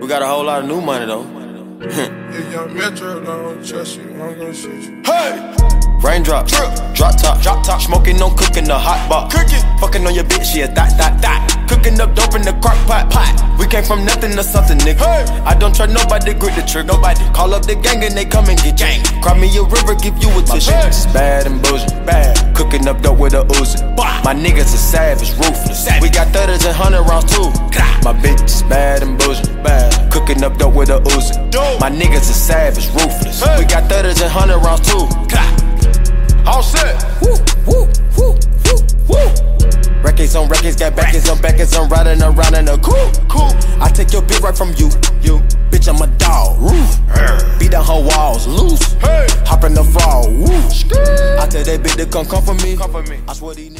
We got a whole lot of new money though. If young Metro don't trust you, I'm gonna shoot you. Hey! Raindrop, drip, drop top, drop top. Smoking on cooking the hot pot, cooking. Fucking on your bitch, yeah, that, that, that. Cooking up dope in the crock pot, pot. We came from nothing to something, nigga. Hey. I don't trust nobody, grip the trick, nobody. Call up the gang and they come and get gang. Cry me a river, give you a tissue. It's bad and bullshit, bad. Cooking up dope with a Uzi. My niggas are savage, ruthless. Savage. We got thudders and hundred rounds too. My bitch is bad and bullshit, bad. Cooking up dope with a Uzi. My niggas are savage, ruthless. We got thudders and hundred rounds too. All set. Woo, woo, woo, woo, woo. Records on records, got backers on backers. I'm riding around in a cool, cool. I take your bitch right from you, you. Bitch, I'm a dog. Roof. Beat down her walls, loose. Hey. Hop in the fall, woo. I tell that bitch to come come for me. Come for me. I swear these niggas.